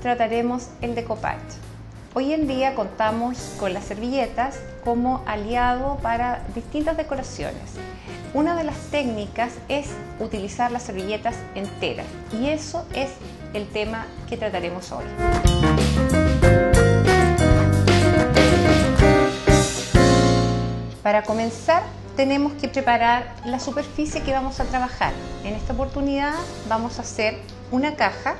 trataremos el decoupage. Hoy en día contamos con las servilletas como aliado para distintas decoraciones. Una de las técnicas es utilizar las servilletas enteras y eso es el tema que trataremos hoy. Para comenzar tenemos que preparar la superficie que vamos a trabajar. En esta oportunidad vamos a hacer una caja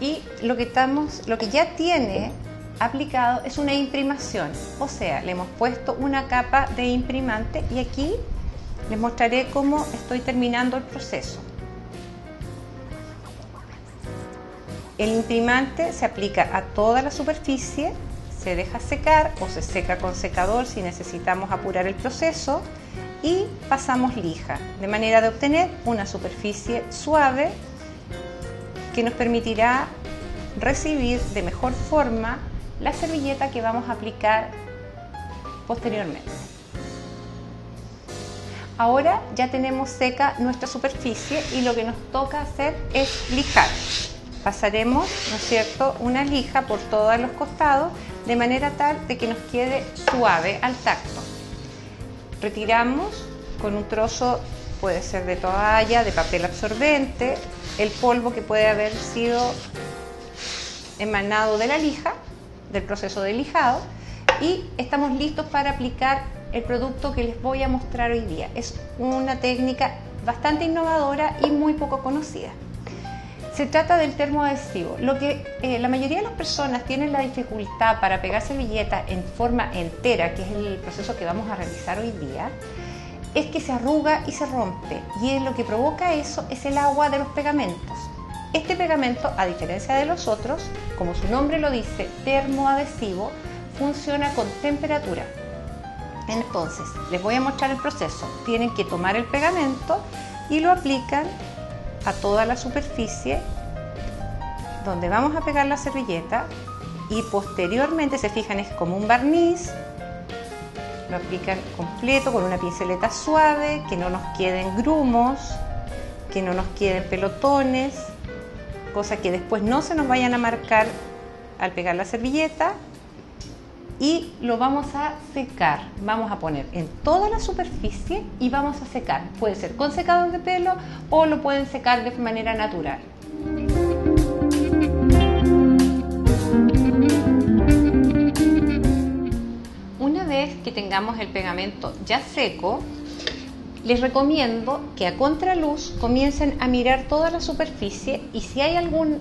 y lo que, estamos, lo que ya tiene aplicado es una imprimación, o sea, le hemos puesto una capa de imprimante y aquí les mostraré cómo estoy terminando el proceso. El imprimante se aplica a toda la superficie, se deja secar o se seca con secador si necesitamos apurar el proceso y pasamos lija, de manera de obtener una superficie suave que nos permitirá recibir de mejor forma la servilleta que vamos a aplicar posteriormente. Ahora ya tenemos seca nuestra superficie y lo que nos toca hacer es lijar. Pasaremos, ¿no es cierto?, una lija por todos los costados de manera tal de que nos quede suave al tacto. Retiramos con un trozo, puede ser de toalla, de papel absorbente, el polvo que puede haber sido emanado de la lija, del proceso de lijado, y estamos listos para aplicar el producto que les voy a mostrar hoy día. Es una técnica bastante innovadora y muy poco conocida. Se trata del termoadhesivo. Lo que eh, la mayoría de las personas tienen la dificultad para pegar servilletas en forma entera, que es el proceso que vamos a realizar hoy día, es que se arruga y se rompe. Y lo que provoca eso es el agua de los pegamentos. Este pegamento, a diferencia de los otros, como su nombre lo dice, termoadhesivo, funciona con temperatura. Entonces, les voy a mostrar el proceso. Tienen que tomar el pegamento y lo aplican a toda la superficie donde vamos a pegar la servilleta y posteriormente se fijan es como un barniz lo aplican completo con una pinceleta suave, que no nos queden grumos, que no nos queden pelotones, cosa que después no se nos vayan a marcar al pegar la servilleta y lo vamos a secar. Vamos a poner en toda la superficie y vamos a secar. Puede ser con secador de pelo o lo pueden secar de manera natural. Que tengamos el pegamento ya seco, les recomiendo que a contraluz comiencen a mirar toda la superficie y si hay alguna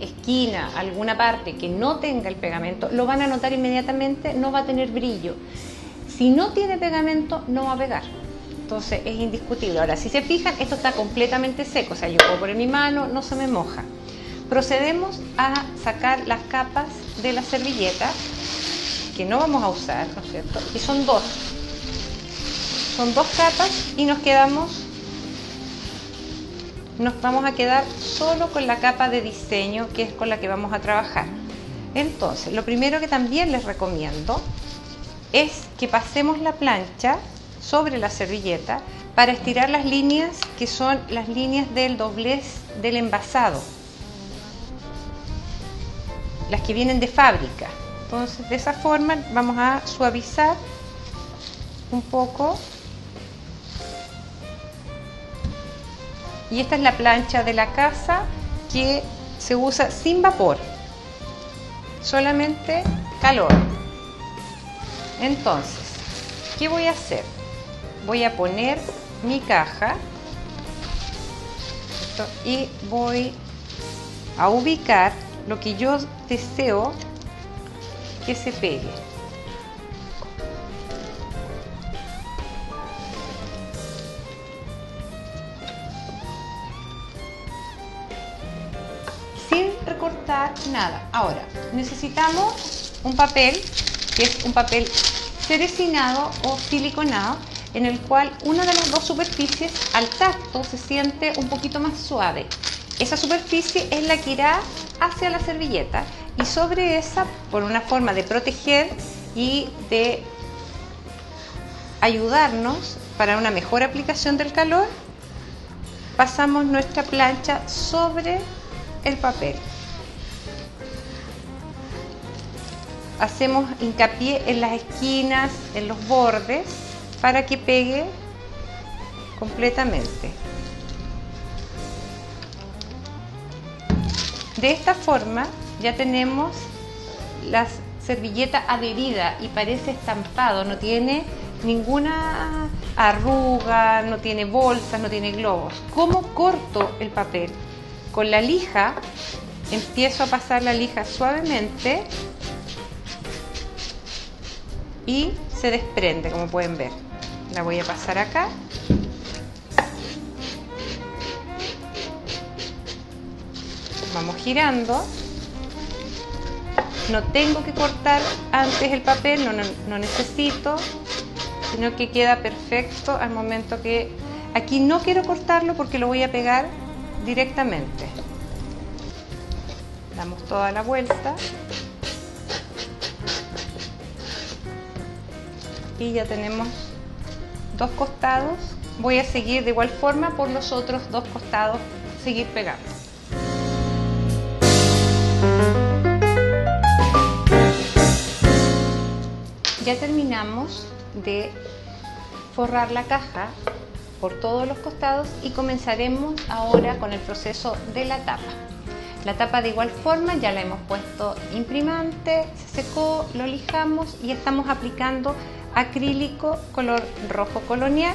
esquina, alguna parte que no tenga el pegamento, lo van a notar inmediatamente, no va a tener brillo. Si no tiene pegamento, no va a pegar. Entonces es indiscutible. Ahora, si se fijan, esto está completamente seco, o sea, yo puedo poner mi mano, no se me moja. Procedemos a sacar las capas de la servilleta que no vamos a usar, ¿no es cierto? Y son dos. Son dos capas y nos quedamos, nos vamos a quedar solo con la capa de diseño que es con la que vamos a trabajar. Entonces, lo primero que también les recomiendo es que pasemos la plancha sobre la servilleta para estirar las líneas que son las líneas del doblez del envasado, las que vienen de fábrica. Entonces de esa forma vamos a suavizar un poco. Y esta es la plancha de la casa que se usa sin vapor, solamente calor. Entonces, ¿qué voy a hacer? Voy a poner mi caja y voy a ubicar lo que yo deseo que se pegue. Sin recortar nada. Ahora, necesitamos un papel, que es un papel cerecinado o siliconado, en el cual una de las dos superficies al tacto se siente un poquito más suave. Esa superficie es la que irá hacia la servilleta y sobre esa, por una forma de proteger y de ayudarnos para una mejor aplicación del calor, pasamos nuestra plancha sobre el papel. Hacemos hincapié en las esquinas, en los bordes, para que pegue completamente. De esta forma ya tenemos la servilleta adherida y parece estampado, no tiene ninguna arruga, no tiene bolsas, no tiene globos. ¿Cómo corto el papel? Con la lija empiezo a pasar la lija suavemente y se desprende, como pueden ver. La voy a pasar acá. Vamos girando. No tengo que cortar antes el papel, no, necesito sino que queda perfecto al momento que... Aquí no quiero cortarlo porque lo voy a pegar directamente. Damos toda la vuelta. Y ya tenemos dos costados. Voy a seguir de igual forma por los otros dos costados, seguir pegando. Ya terminamos de forrar la caja por todos los costados y comenzaremos ahora con el proceso de la tapa. La tapa de igual forma ya la hemos puesto imprimante, se secó, lo lijamos y estamos aplicando acrílico color rojo colonial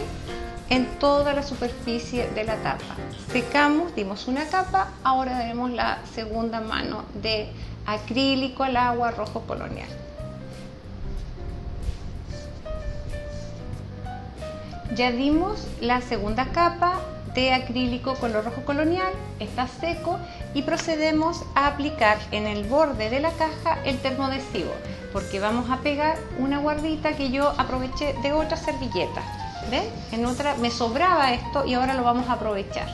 en toda la superficie de la tapa. Secamos, dimos una capa, ahora daremos la segunda mano de acrílico al agua rojo colonial. Ya dimos la segunda capa de acrílico color rojo colonial, está seco y procedemos a aplicar en el borde de la caja el termodesivo porque vamos a pegar una guardita que yo aproveché de otra servilleta. ¿Ven? En otra me sobraba esto y ahora lo vamos a aprovechar.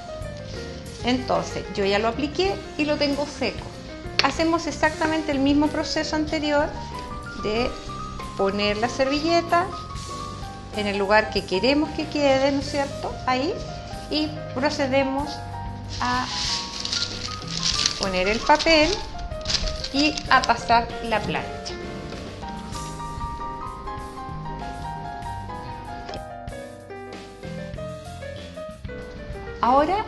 Entonces yo ya lo apliqué y lo tengo seco. Hacemos exactamente el mismo proceso anterior de poner la servilleta, en el lugar que queremos que quede, ¿no es cierto? Ahí. Y procedemos a poner el papel y a pasar la plancha. Ahora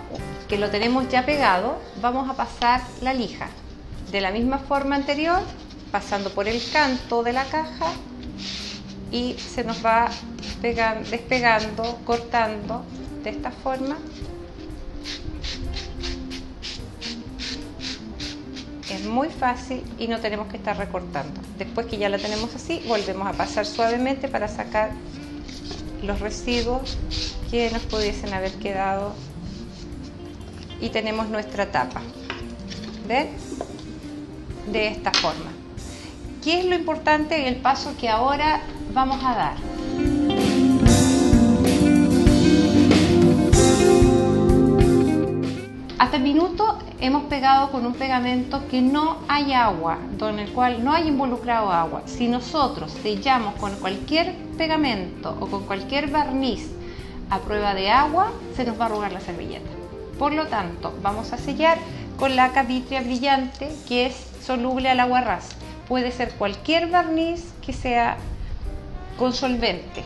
que lo tenemos ya pegado, vamos a pasar la lija. De la misma forma anterior, pasando por el canto de la caja y se nos va despegando, cortando de esta forma. Es muy fácil y no tenemos que estar recortando. Después que ya la tenemos así, volvemos a pasar suavemente para sacar los residuos que nos pudiesen haber quedado y tenemos nuestra tapa. ¿Ven? De esta forma. ¿Qué es lo importante el paso que ahora vamos a dar? Hasta el minuto hemos pegado con un pegamento que no hay agua, en el cual no hay involucrado agua. Si nosotros sellamos con cualquier pegamento o con cualquier barniz a prueba de agua, se nos va a arrugar la servilleta. Por lo tanto, vamos a sellar con la vitria brillante que es soluble al agua ras. Puede ser cualquier barniz que sea con solvente.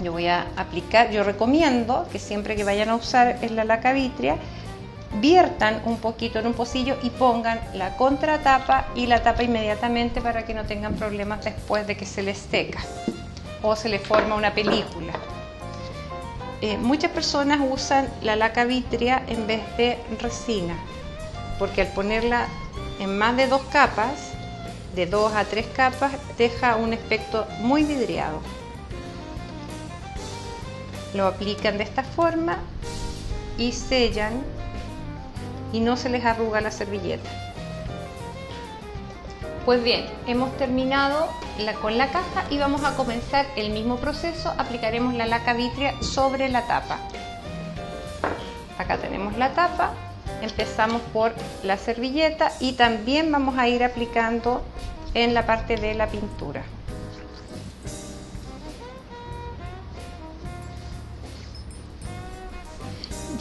Yo voy a aplicar, yo recomiendo que siempre que vayan a usar la laca vitria, viertan un poquito en un pocillo y pongan la contratapa y la tapa inmediatamente para que no tengan problemas después de que se les seca o se les forma una película. Eh, muchas personas usan la laca vitria en vez de resina porque al ponerla en más de dos capas, de dos a tres capas, deja un aspecto muy vidriado. Lo aplican de esta forma y sellan y no se les arruga la servilleta. Pues bien, hemos terminado con la caja y vamos a comenzar el mismo proceso. Aplicaremos la laca vitria sobre la tapa. Acá tenemos la tapa. Empezamos por la servilleta y también vamos a ir aplicando en la parte de la pintura.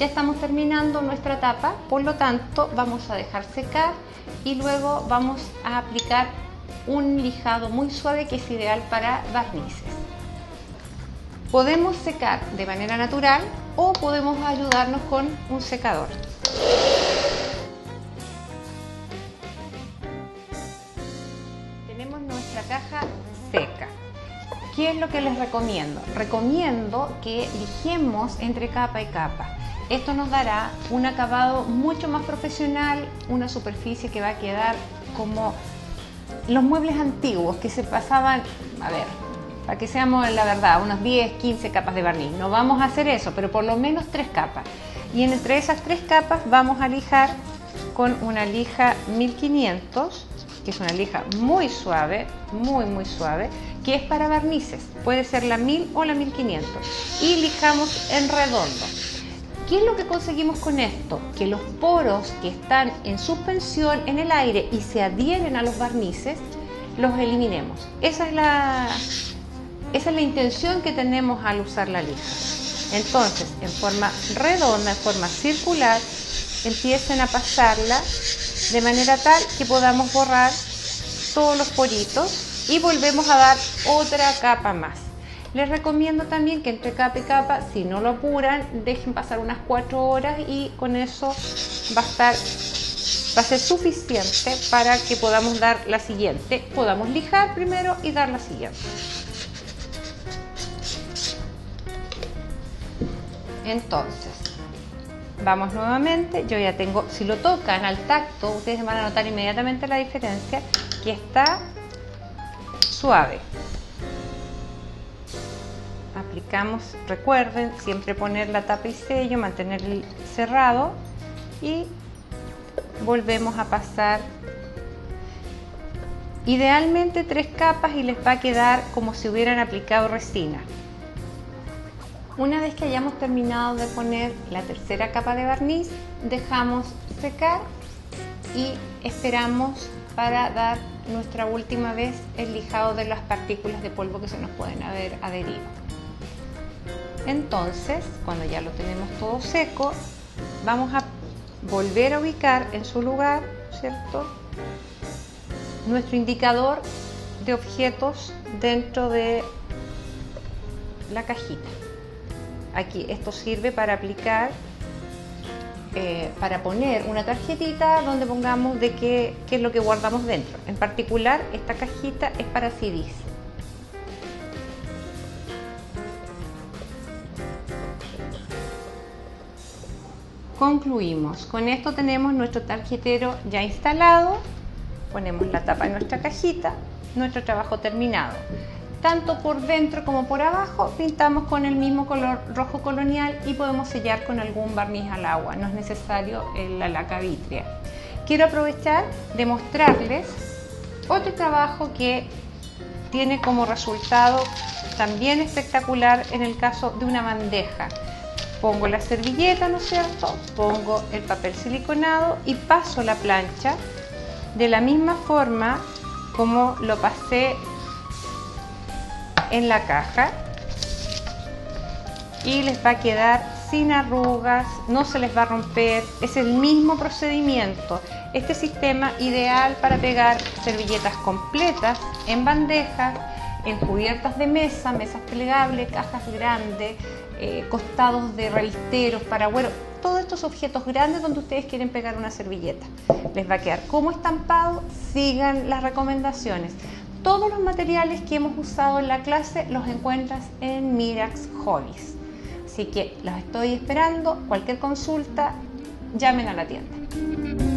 Ya estamos terminando nuestra tapa, por lo tanto vamos a dejar secar y luego vamos a aplicar un lijado muy suave que es ideal para barnices. Podemos secar de manera natural o podemos ayudarnos con un secador. Tenemos nuestra caja seca. ¿Qué es lo que les recomiendo? Recomiendo que lijemos entre capa y capa. Esto nos dará un acabado mucho más profesional, una superficie que va a quedar como los muebles antiguos que se pasaban, a ver, para que seamos la verdad, unas 10, 15 capas de barniz. No vamos a hacer eso, pero por lo menos tres capas. Y entre esas tres capas vamos a lijar con una lija 1500, que es una lija muy suave, muy muy suave, que es para barnices. Puede ser la 1000 o la 1500. Y lijamos en redondo. ¿Qué es lo que conseguimos con esto? Que los poros que están en suspensión en el aire y se adhieren a los barnices, los eliminemos. Esa es la, esa es la intención que tenemos al usar la lija. Entonces, en forma redonda, en forma circular, empiecen a pasarla de manera tal que podamos borrar todos los poritos y volvemos a dar otra capa más. Les recomiendo también que entre capa y capa, si no lo apuran, dejen pasar unas 4 horas y con eso va a estar va a ser suficiente para que podamos dar la siguiente. Podamos lijar primero y dar la siguiente. Entonces, vamos nuevamente. Yo ya tengo, si lo tocan al tacto, ustedes van a notar inmediatamente la diferencia que está suave aplicamos, recuerden, siempre poner la tapa y sello, mantener cerrado y volvemos a pasar idealmente tres capas y les va a quedar como si hubieran aplicado resina. Una vez que hayamos terminado de poner la tercera capa de barniz, dejamos secar y esperamos para dar nuestra última vez el lijado de las partículas de polvo que se nos pueden haber adherido. Entonces, cuando ya lo tenemos todo seco, vamos a volver a ubicar en su lugar, ¿cierto? Nuestro indicador de objetos dentro de la cajita. Aquí esto sirve para aplicar, eh, para poner una tarjetita donde pongamos de qué, qué es lo que guardamos dentro. En particular, esta cajita es para CDs. Concluimos. Con esto tenemos nuestro tarjetero ya instalado. Ponemos la tapa en nuestra cajita. Nuestro trabajo terminado. Tanto por dentro como por abajo pintamos con el mismo color rojo colonial y podemos sellar con algún barniz al agua. No es necesario la laca vitria. Quiero aprovechar de mostrarles otro trabajo que tiene como resultado también espectacular en el caso de una bandeja pongo la servilleta, ¿no es cierto? Pongo el papel siliconado y paso la plancha de la misma forma como lo pasé en la caja y les va a quedar sin arrugas, no se les va a romper, es el mismo procedimiento. Este sistema ideal para pegar servilletas completas en bandejas, en cubiertas de mesa, mesas plegables, cajas grandes, eh, costados de revisteros, paragüeros, todos estos objetos grandes donde ustedes quieren pegar una servilleta. Les va a quedar como estampado, sigan las recomendaciones. Todos los materiales que hemos usado en la clase los encuentras en Mirax Hobbies. Así que los estoy esperando. Cualquier consulta, llamen a la tienda.